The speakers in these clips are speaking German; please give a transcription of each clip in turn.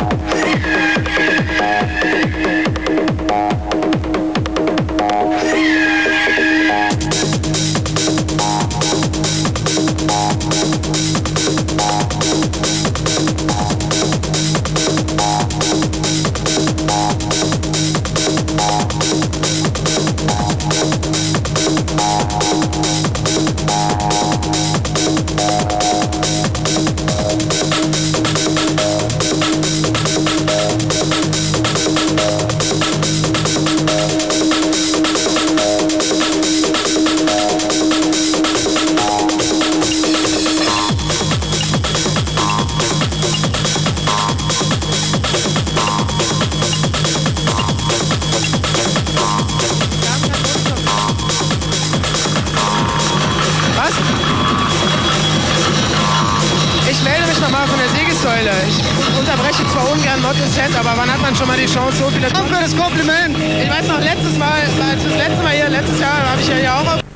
Thank hat man schon mal die Chance, so viele... Danke für das Kompliment. Ich weiß noch, letztes Mal, als das letzte Mal hier, letztes Jahr, habe ich ja hier auch...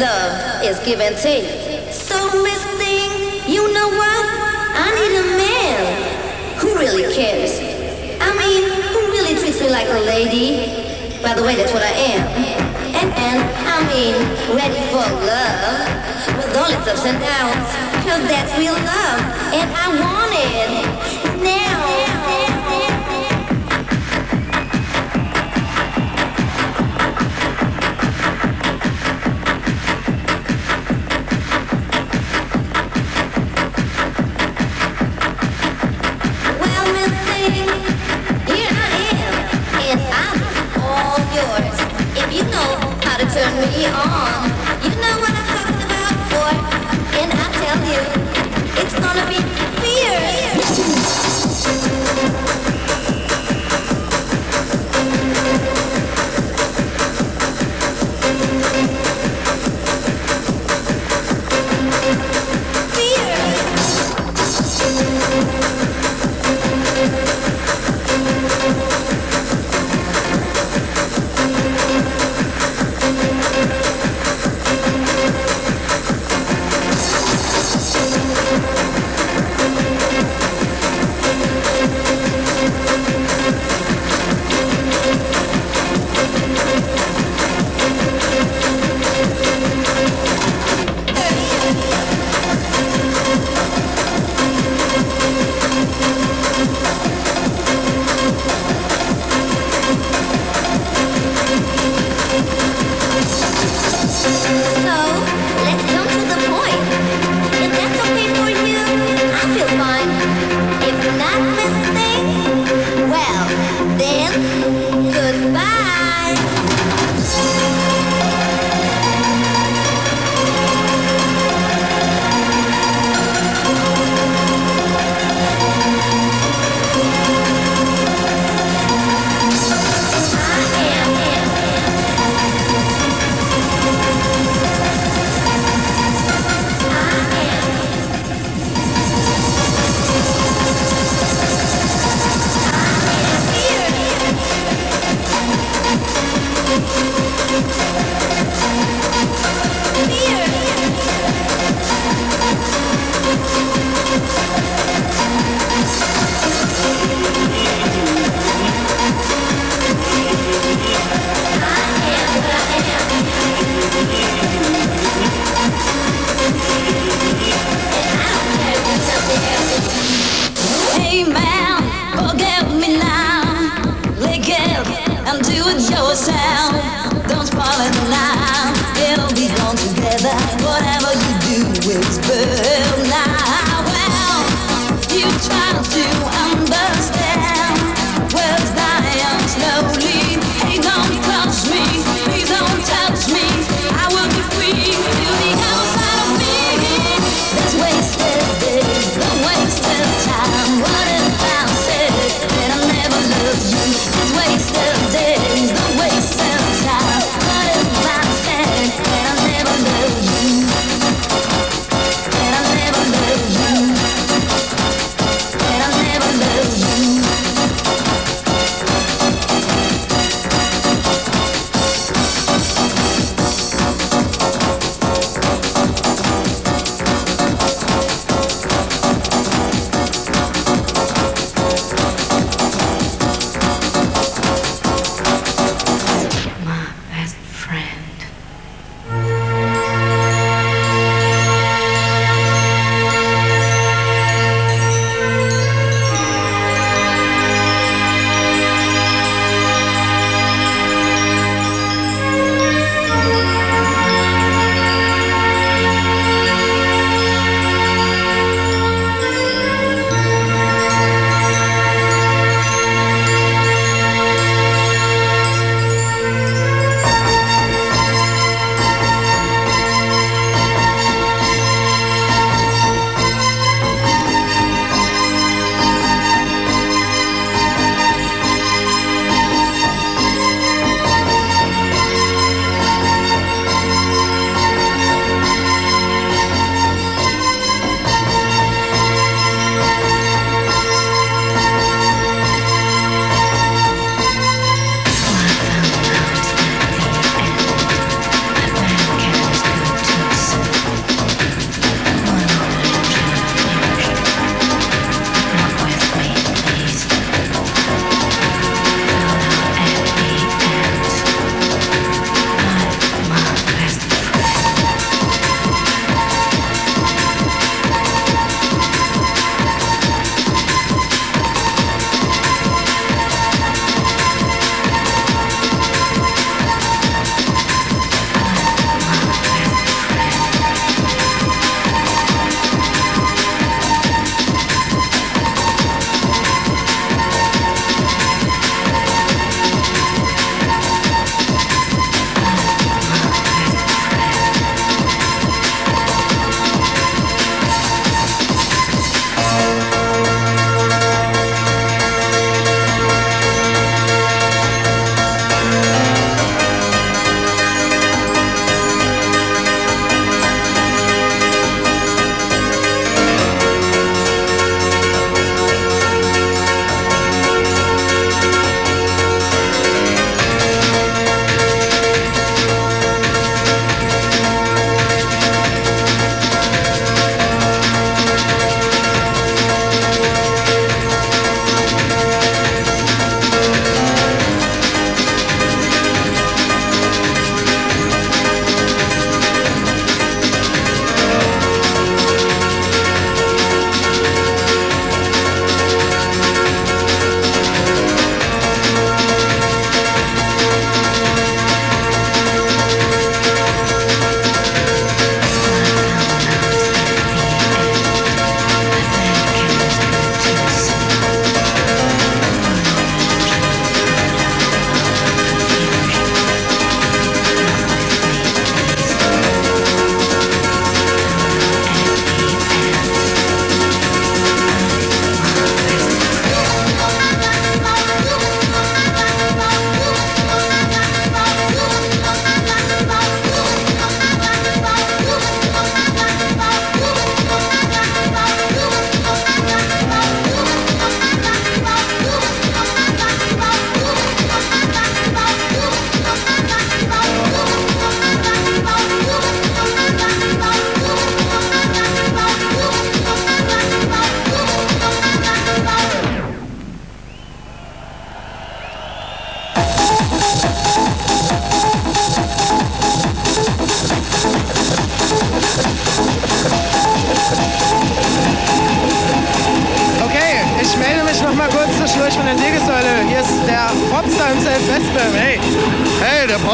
love is give and take. So, Miss Thing, you know what? I need a man who really cares. I mean, who really treats me like a lady. By the way, that's what I am. And, and I mean, ready for love with all its ups and downs. Cause that's real love. And I want it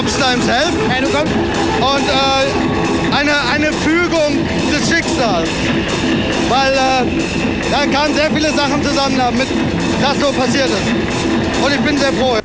Popstar himself? Und äh, eine, eine Fügung des Schicksals. Weil äh, da kamen sehr viele Sachen zusammen, damit das so passiert ist. Und ich bin sehr froh.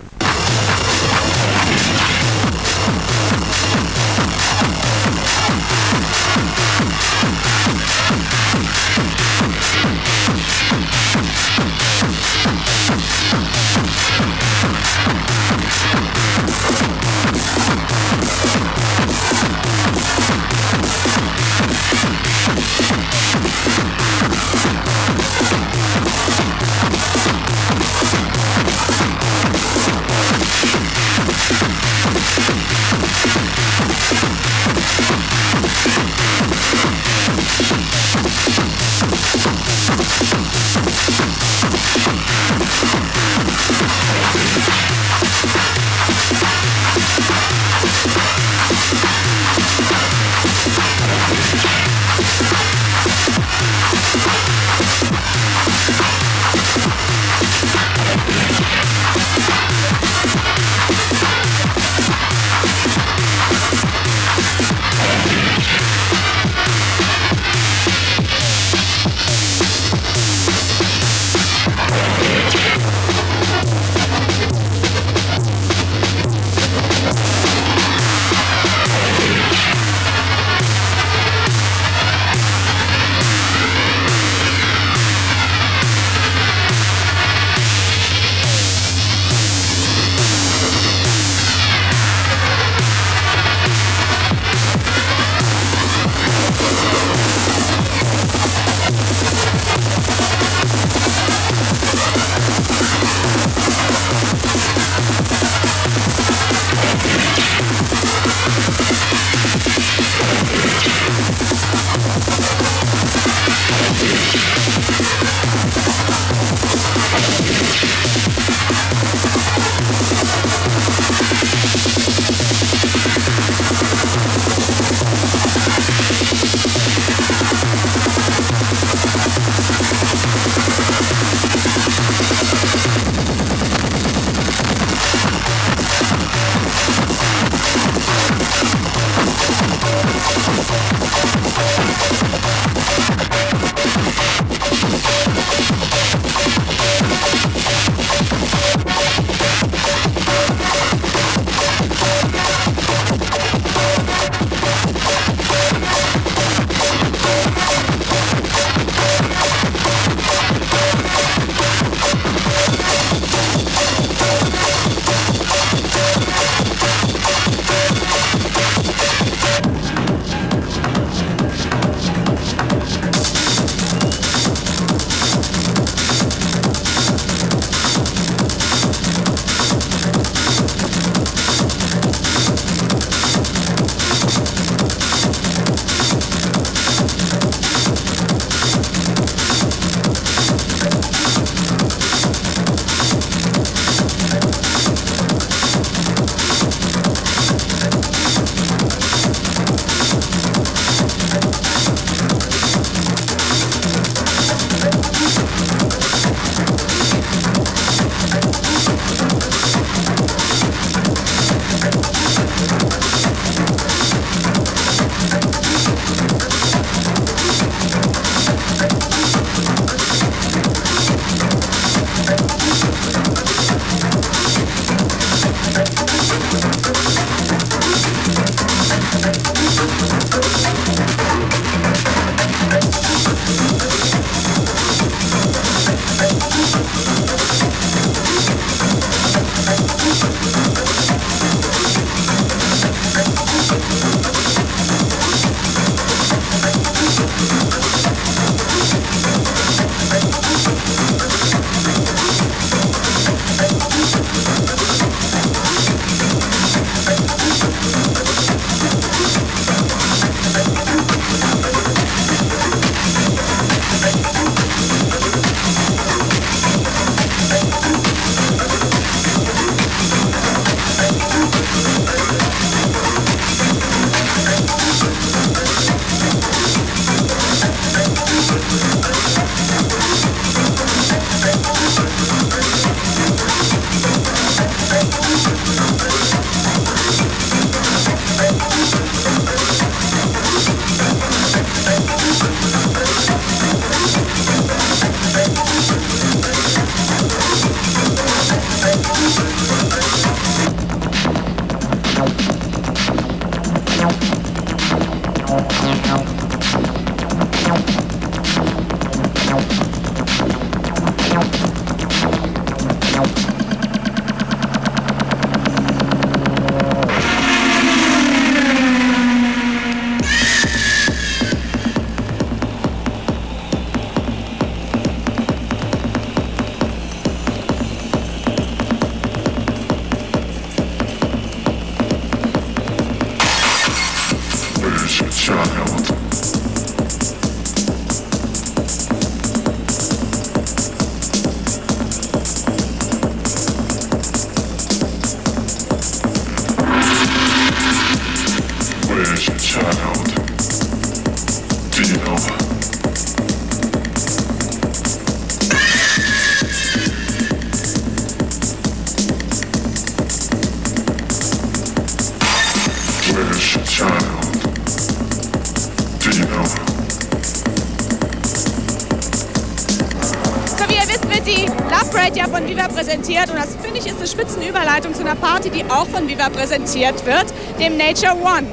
Präsentiert. und das finde ich ist eine Spitzenüberleitung zu einer Party, die auch von Viva präsentiert wird, dem Nature One.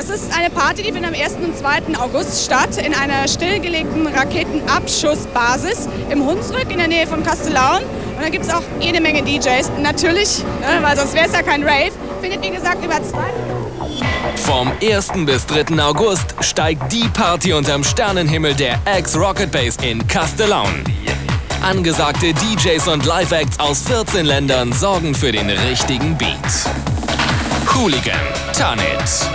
Das ist eine Party, die findet am 1. und 2. August statt in einer stillgelegten Raketenabschussbasis im Hunsrück in der Nähe von Kastellaun. Und da gibt es auch jede Menge DJs. Natürlich, ne, weil sonst wäre es ja kein Rave. Findet wie gesagt über zwei. Vom 1. bis 3. August steigt die Party unterm Sternenhimmel der Ex-Rocket Base in Kastellaun. Angesagte DJs und Live-Acts aus 14 Ländern sorgen für den richtigen Beat. Hooligan, Tanit,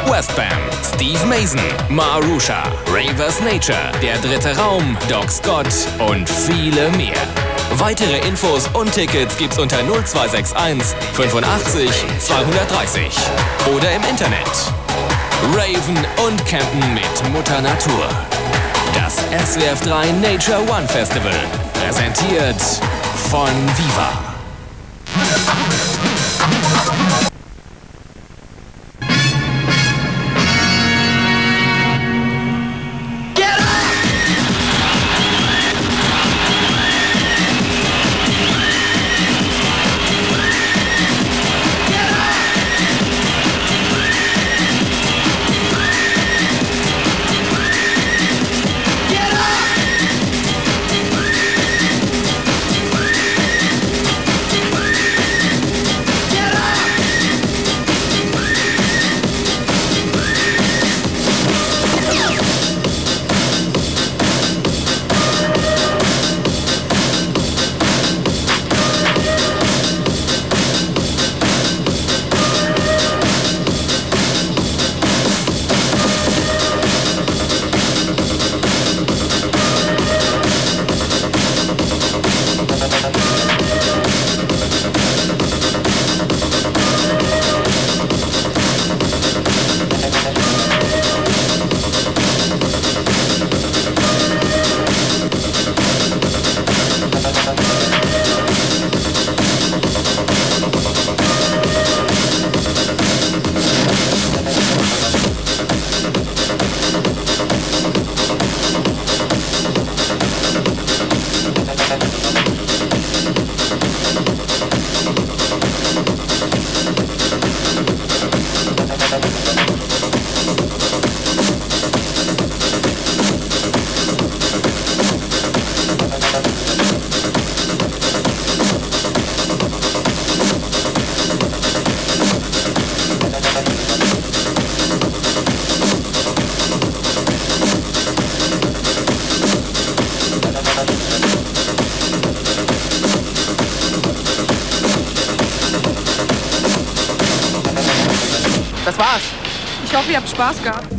Westbam, Steve Mason, Marusha, Ravers Nature, Der Dritte Raum, Doc Scott und viele mehr. Weitere Infos und Tickets gibt's unter 0261 85 230 oder im Internet. Raven und Campen mit Mutter Natur. Das SWF 3 Nature One Festival. Präsentiert von Viva. Spaß gehabt.